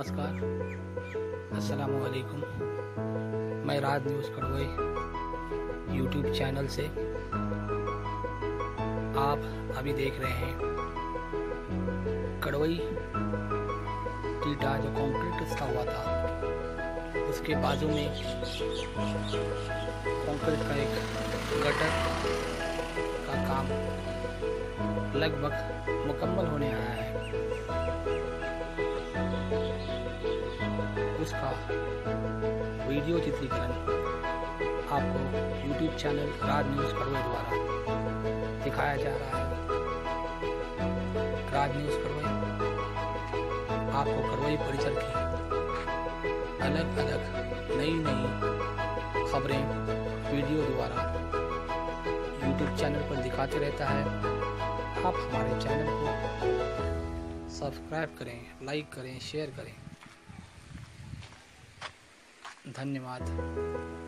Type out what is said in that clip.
नमस्कार। अस्सलाम वालेकुम मैं राज न्यूज़ कड़वे यूट्यूब चैनल से। आप अभी देख रहे हैं कड़वई टीटा जो कंक्रीट उसका हुआ था? उसके बाजू में कंक्रीट का एक गटर का काम लगभग मुकम्मल उसका वीडियो चित्रीकरण आपको YouTube चैनल राज न्यूज़ कड़वे द्वारा दिखाया जा रहा है। राज न्यूज़ कड़वे आपको कड़वई परिसर की अलग अलग नई नई खबरें वीडियो द्वारा YouTube चैनल पर दिखाते रहता है। आप हमारे चैनल को सब्सक्राइब करें, लाइक करें, शेयर करें। धन्यवाद।